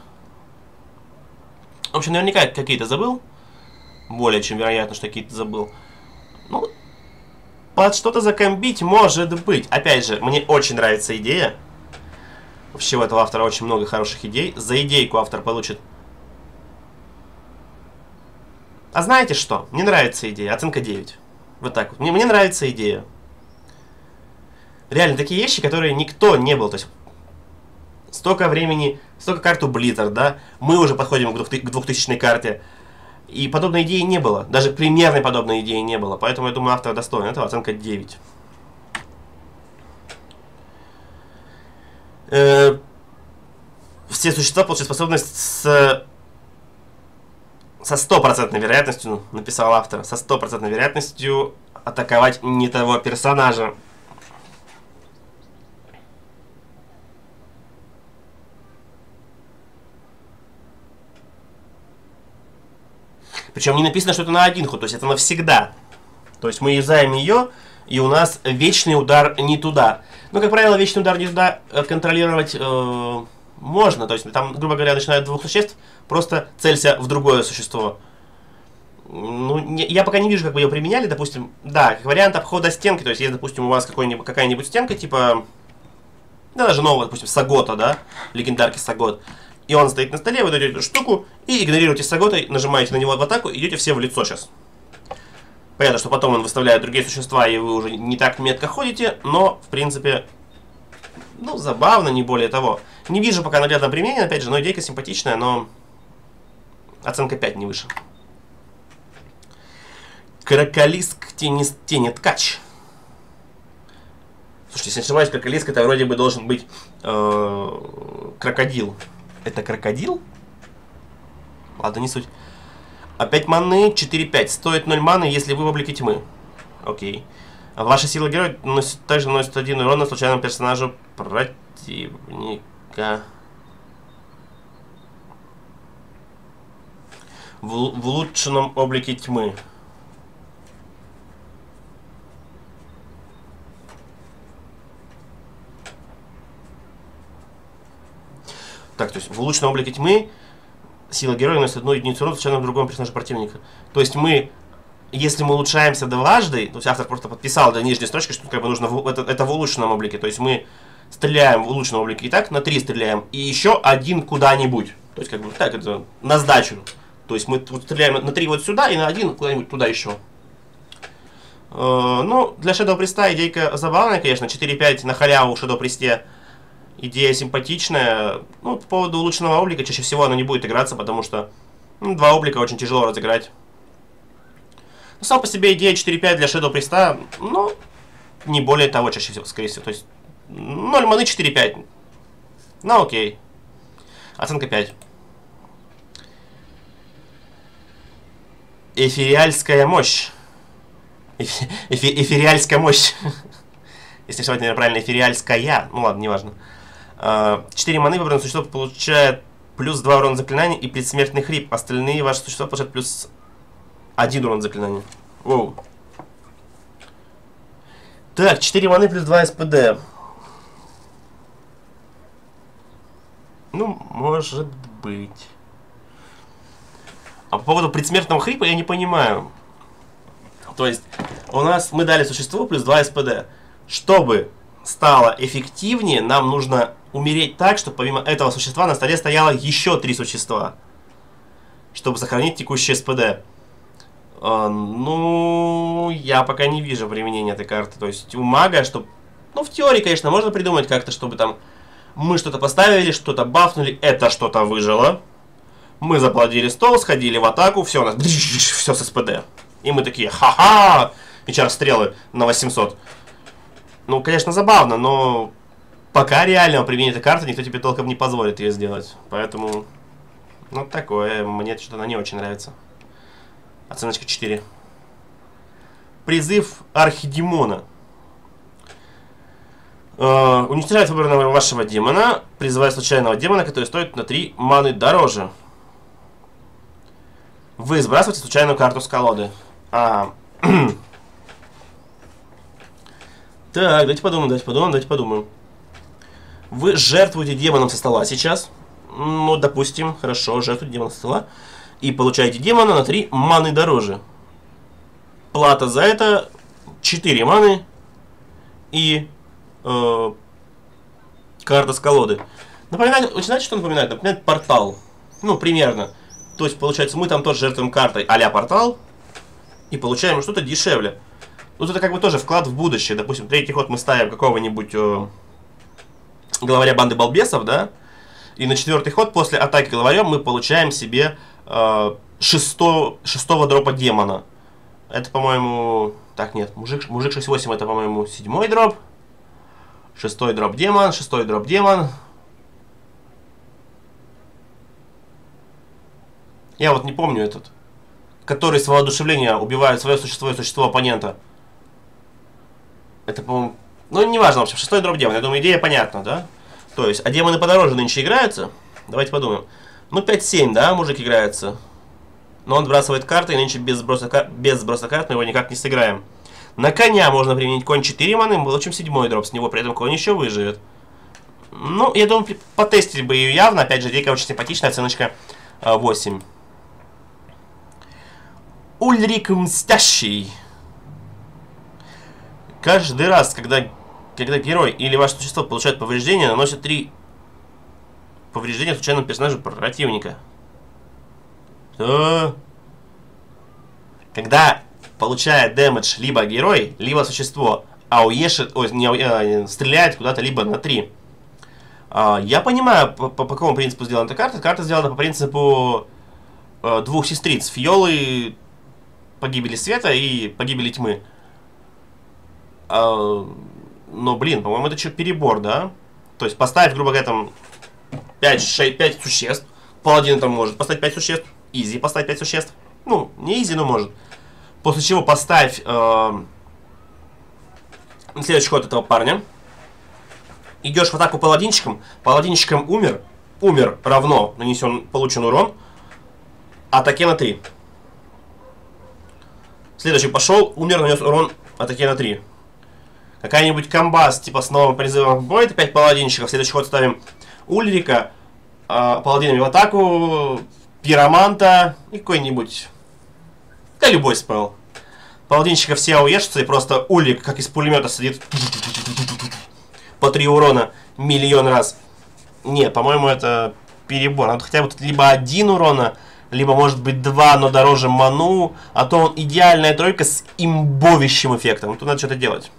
В общем, наверняка какие-то забыл. Более чем вероятно, что какие-то забыл. Ну, под что-то закомбить может быть. Опять же, мне очень нравится идея. Вообще у этого автора очень много хороших идей. За идейку автор получит... А знаете что? Мне нравится идея. Оценка 9. Вот так вот. Мне, мне нравится идея. Реально, такие вещи, которые никто не был. То есть, столько времени, столько карту Блиттер, да, мы уже подходим к 2000 карте. И подобной идеи не было. Даже примерной подобной идеи не было. Поэтому я думаю, автор достоин этого. Оценка 9. Э, все существа получают способность с со стопроцентной вероятностью, написал автор, со стопроцентной вероятностью атаковать не того персонажа. Причем не написано, что это на один ход, то есть это навсегда. То есть мы юзаем ее, и у нас вечный удар не туда. Ну, как правило, вечный удар не туда контролировать э, можно, то есть там, грубо говоря, начинают двух существ, просто целься в другое существо. Ну, не, я пока не вижу, как бы ее применяли, допустим, да, как вариант обхода стенки, то есть, если, допустим, у вас какая-нибудь стенка, типа, да, даже нового, допустим, Сагота, да, легендарки Сагот, и он стоит на столе, вы даете эту штуку, и игнорируете Саготой, нажимаете на него в атаку, идете все в лицо сейчас. Понятно, что потом он выставляет другие существа, и вы уже не так метко ходите, но, в принципе, ну, забавно, не более того. Не вижу пока наглядного применения, опять же, но идейка симпатичная, но оценка 5 не выше. Кроколиск тени, тени ткач. Слушайте, если не ошибаюсь, кроколиск это вроде бы должен быть э, крокодил. Это крокодил? Ладно, не суть. Опять маны 4-5. Стоит 0 маны, если вы в облике тьмы. Окей. Ваша сила героя носит, также наносит один урон на случайному персонажу противника. В, в улучшенном облике тьмы. То есть в улучшенном облике тьмы сила героя наносит одну единицу урона случайно другому персонажу противника. То есть мы, если мы улучшаемся дважды, то есть автор просто подписал до нижней строчки, что как бы нужно в, это, это в улучшенном облике. То есть мы стреляем в улучшенном облике и так, на три стреляем, и еще один куда-нибудь. То есть как бы так, это на сдачу. То есть мы вот стреляем на три вот сюда и на один куда-нибудь туда еще. Э, ну, для Shadow Priest идейка забавная, конечно. 4-5 на халяву в Shadow Priest идея симпатичная. Ну, по поводу улучшенного облика, чаще всего оно не будет играться, потому что ну, два облика очень тяжело разыграть. Но сам по себе идея 4-5 для Shadow Priest, ну, не более того, чаще всего, скорее всего. То есть 0 маны 4-5. Ну, окей. Оценка 5. Эфириальская мощь. Эфи, эфи, эфириальская мощь. Если сказать, наверное, правильно, эфириальская. Ну ладно, неважно. 4 маны выбранное существо получает плюс 2 урона заклинания и предсмертный хрип. Остальные ваши существа получают плюс 1 урон заклинания. Воу. Так, 4 маны плюс 2 СПД. Ну, может быть. А по поводу предсмертного хрипа я не понимаю. То есть, у нас мы дали существу плюс 2 СПД. Чтобы стало эффективнее, нам нужно умереть так, чтобы помимо этого существа на столе стояло еще три существа. Чтобы сохранить текущий СПД. Uh, ну, я пока не вижу применения этой карты. То есть у мага, чтобы... Ну, в теории, конечно, можно придумать как-то, чтобы там мы что-то поставили, что-то бафнули, это что-то выжило. Мы заплатили стол, сходили в атаку, все у нас... Все с СПД. И мы такие, ха-ха! HR стрелы на 800. Ну, конечно, забавно, но пока реального применения этой карты никто тебе толком не позволит ее сделать. Поэтому, ну, такое. Мне что-то она не очень нравится. Оценочка 4. Призыв Архидемона. Uh, уничтожает выбранного вашего демона, призывая случайного демона, который стоит на 3 маны дороже. Вы сбрасываете случайную карту с колоды. А, Так, давайте подумаем, давайте подумаем, давайте подумаем. Вы жертвуете демоном со стола сейчас. Ну, допустим, хорошо, жертвуете демоном со стола. И получаете демона на 3 маны дороже. Плата за это 4 маны и э, карта с колоды. Напоминает, знаете, что напоминает? Напоминает портал. Ну, примерно. То есть, получается, мы там тоже жертвуем картой а портал и получаем что-то дешевле. Ну, это как бы тоже вклад в будущее. Допустим, третий ход мы ставим какого-нибудь э, главаря банды балбесов, да? И на четвертый ход после атаки главарем мы получаем себе э, шесто, шестого дропа демона. Это, по-моему... Так, нет, мужик, мужик 6-8 это, по-моему, седьмой дроп. Шестой дроп демон, шестой дроп демон. Я вот не помню этот. Который с воодушевления убивает свое существо и существо оппонента. Это, по-моему... Ну, неважно, в общем, шестой дроп демон. Я думаю, идея понятна, да? То есть, а демоны подороже нынче играются? Давайте подумаем. Ну, 5-7, да, мужик играется. Но он сбрасывает карты, и нынче без сброса, кар... без сброса карт мы его никак не сыграем. На коня можно применить конь 4 маны, мы получим седьмой дроп с него, при этом конь еще выживет. Ну, я думаю, потестили бы ее явно. Опять же, дейка очень симпатичная, оценочка 8. Ульрик Мстящий. Каждый раз, когда, когда герой или ваше существо получает повреждения, наносит три повреждения случайному персонажу противника. Что? Когда получает дэмэдж либо герой, либо существо, а уешит, ой, не, а, стреляет куда-то либо на 3. А, я понимаю, по, по, по какому принципу сделана эта карта. Карта сделана по принципу а, двух сестриц. Фиолы погибели света и погибели тьмы. А, но, блин, по-моему, это что перебор, да? То есть поставь, грубо говоря, там 5, 6, 5 существ. Паладин там может поставить 5 существ. Изи поставить 5 существ. Ну, не изи, но может. После чего поставь э, Следующий ход этого парня. Идешь в атаку паладинчиком. Паладинчиком умер. Умер равно нанесен получен урон. Атаке на 3. Следующий пошел, умер, нанес урон атаке на 3. Какая-нибудь комбас, типа с новым призывом в бой, это 5 паладинчиков. Следующий ход ставим Ульрика, э, паладинами в атаку, пироманта и какой-нибудь... Да любой спел. Паладинчиков все уешутся и просто Ульрик, как из пулемета, сидит по 3 урона миллион раз. Нет, по-моему, это перебор. Надо хотя бы тут либо один урона, либо может быть два, но дороже ману, а то он идеальная тройка с имбовищим эффектом. Тут надо что-то делать.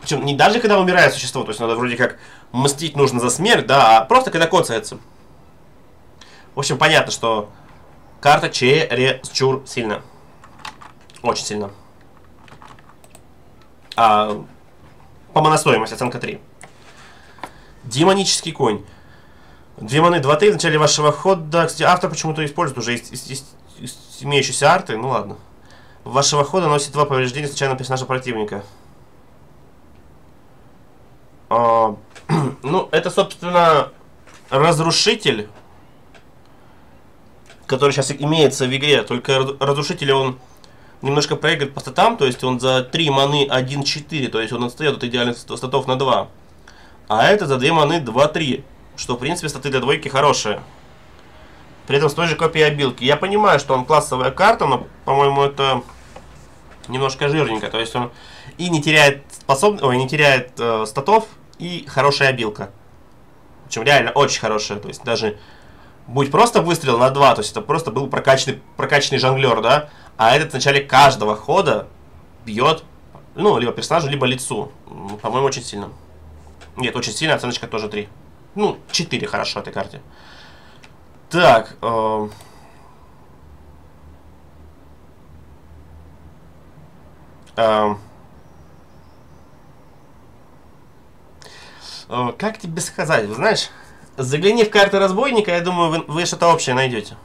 Причем не даже когда умирает существо, то есть надо вроде как мстить нужно за смерть, да, а просто когда коцается. В общем, понятно, что карта чересчур сильно. Очень сильно. А, по моностоимости оценка 3. Демонический конь. Две маны 2-3 в начале вашего хода. Кстати, автор почему-то использует уже из, из, из, из имеющиеся арты. Ну ладно. Вашего хода носит два повреждения случайного персонажа противника. А, ну, это, собственно, разрушитель, который сейчас имеется в игре. Только разрушитель, он немножко проигрывает по статам, то есть он за 3 маны 1-4, то есть он отстает от идеальных статов на 2. А это за 2 маны 2-3 что, в принципе, статы для двойки хорошие. При этом с той же копией обилки. Я понимаю, что он классовая карта, но, по-моему, это немножко жирненько. То есть он и не теряет способ... Ой, не теряет э, статов, и хорошая обилка. Причем реально очень хорошая. То есть даже будь просто выстрел на 2, то есть это просто был прокачанный, прокачанный жонглер, да? А этот в начале каждого хода бьет, ну, либо персонажу, либо лицу. По-моему, очень сильно. Нет, очень сильно, оценочка тоже 3. Ну, 4 хорошо этой карте. Так. Э, э, как тебе сказать? Вы знаешь, загляни в карты разбойника, я думаю, вы, вы что-то общее найдете.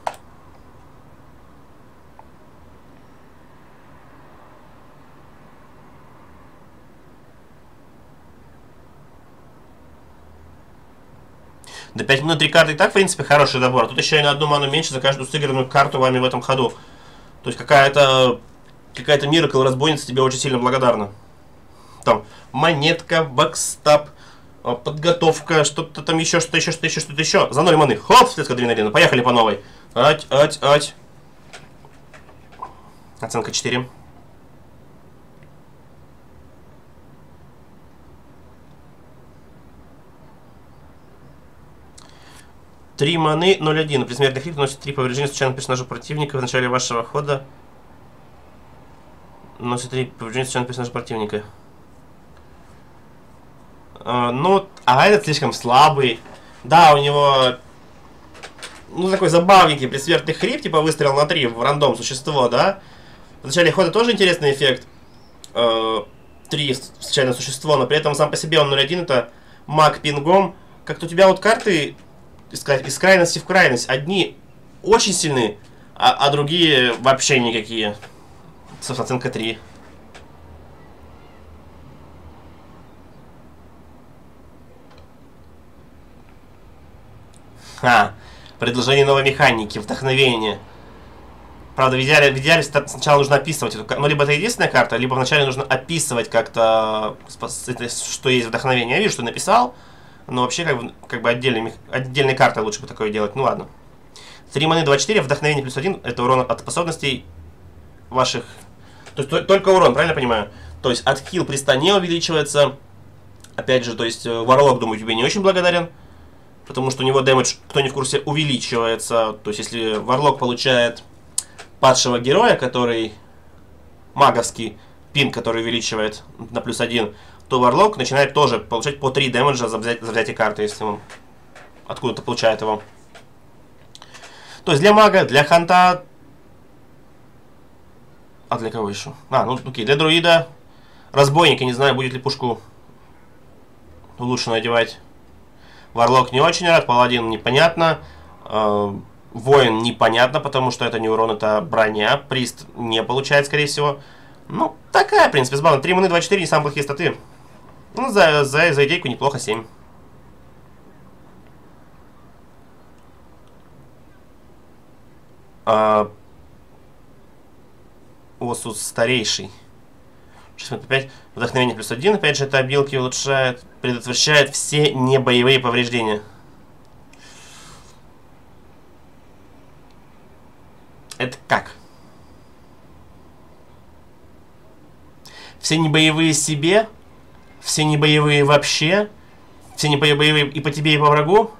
За 5 маны 3 карты и так, в принципе, хороший добор. А тут еще и на одну ману меньше за каждую сыгранную карту вами в этом ходу. То есть какая-то какая-то Miracle разбойница тебе очень сильно благодарна. Там монетка, backstab, а, подготовка, что-то там еще, что-то еще, что-то еще, что-то еще. За 0 маны. Хоп, след адреналина. Поехали по новой. Ать, ать, ать. Оценка 4. Три маны 0-1. При смерти хит наносит 3 повреждения случайного персонажа противника в начале вашего хода. Наносит 3 повреждения случайного персонажа противника. Uh, ну, а этот слишком слабый. Да, у него... Ну, такой забавненький предсмертный хрип, типа выстрел на 3 в рандом существо, да? В начале хода тоже интересный эффект. Uh, 3 случайное существо, но при этом сам по себе он 0-1, это маг пингом. Как-то у тебя вот карты сказать, из крайности в крайность. Одни очень сильные, а, а другие вообще никакие. С оценка 3. А, предложение новой механики, вдохновение. Правда, в идеале, в идеале сначала нужно описывать эту карту. Ну, либо это единственная карта, либо вначале нужно описывать как-то, что есть вдохновение. Я вижу, что написал, но вообще, как бы, как бы отдельной, отдельной картой лучше бы такое делать. Ну ладно. 3 маны 2-4, вдохновение плюс 1. Это урон от способностей ваших... То есть только урон, правильно понимаю? То есть от хил при стане увеличивается. Опять же, то есть Варлок, э, думаю, тебе не очень благодарен. Потому что у него дэмэдж, кто не в курсе, увеличивается. То есть если Варлок получает падшего героя, который маговский, пин, который увеличивает на плюс 1, то Варлок начинает тоже получать по 3 дэмэджа за, взять, за взятие карты, если он откуда-то получает его. То есть для мага, для ханта... А для кого еще? А, ну окей, для друида. Разбойника, не знаю, будет ли пушку лучше надевать. Варлок не очень рад, паладин непонятно. Э, воин непонятно, потому что это не урон, это броня. Прист не получает, скорее всего. Ну, такая, в принципе, забавно. 3 маны, 2-4, не самые плохие статы. Ну, за, за, за идейку неплохо 7. А, Осус старейший. 6 5. Вдохновение плюс 1. Опять же, это обилки улучшает, предотвращает все небоевые повреждения. Это как? Все небоевые себе? Все небоевые вообще? Все небоевые и по тебе, и по врагу?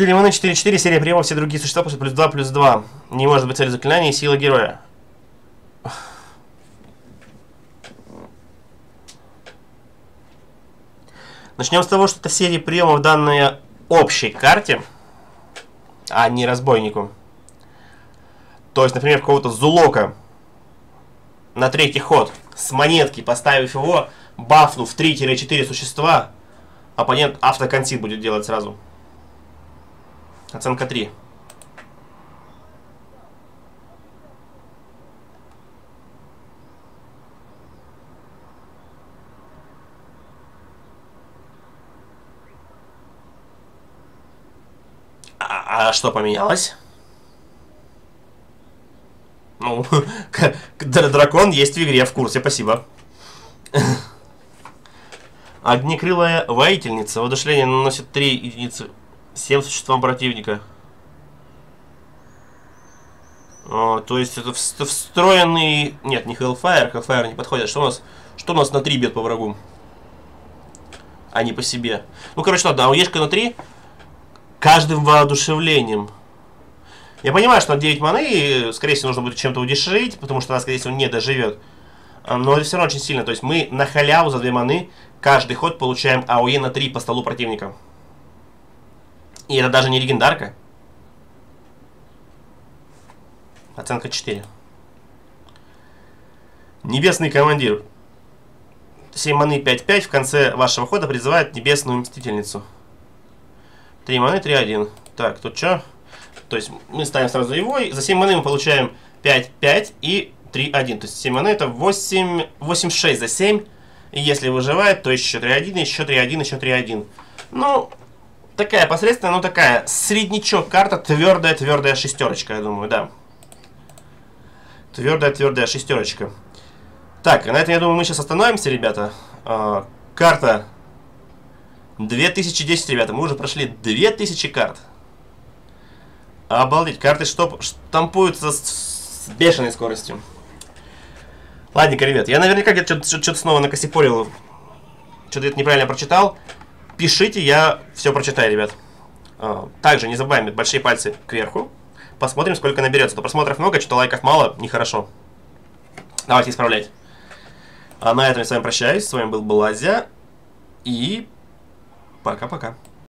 Четыре маны, 4-4, серия приемов, все другие существа после плюс 2, плюс 2. Не может быть цель заклинания и сила героя. Начнем с того, что это серия приемов данная общей карте, а не разбойнику. То есть, например, какого-то зулока на третий ход с монетки, поставив его, бафнув 3-4 существа, оппонент автоконсит будет делать сразу. Оценка 3. А что поменялось? Ну, дракон есть в игре, в курсе, спасибо. Огнекрылая воительница. Воодушевление наносит 3 единицы всем существам противника. О, то есть это встроенный... Нет, не Hellfire, Hellfire не подходит. Что у нас, что у нас на 3 бьет по врагу? А не по себе. Ну, короче, ладно, а Ешка на 3 каждым воодушевлением. Я понимаю, что на 9 маны, скорее всего, нужно будет чем-то удешевить, потому что она, скорее всего, не доживет. А, но это все равно очень сильно. То есть мы на халяву за 2 маны каждый ход получаем АОЕ на 3 по столу противника. И это даже не легендарка. Оценка 4. Небесный командир. 7 маны 5-5 в конце вашего хода призывает небесную мстительницу. 3 маны, 3-1. Так, тут что? То есть мы ставим сразу его, и за 7 маны мы получаем 5-5 и 3-1. То есть 7 маны это 8, 8-6 за 7. И если выживает, то еще 3-1, еще 3-1, еще 3-1. Ну, такая посредственная, но такая среднячок карта, твердая-твердая шестерочка, я думаю, да. Твердая-твердая шестерочка. Так, на этом, я думаю, мы сейчас остановимся, ребята. А, карта 2010, ребята, мы уже прошли 2000 карт. Обалдеть, карты штоп, штампуются с, с бешеной скоростью. Ладненько, ребят, я наверняка где-то что-то снова накосипорил, что-то где-то неправильно прочитал. Пишите, я все прочитаю, ребят. А, также не забываем большие пальцы кверху. Посмотрим, сколько наберется. То просмотров много, что-то лайков мало, нехорошо. Давайте исправлять. А на этом я с вами прощаюсь. С вами был Балазя. И Пока-пока.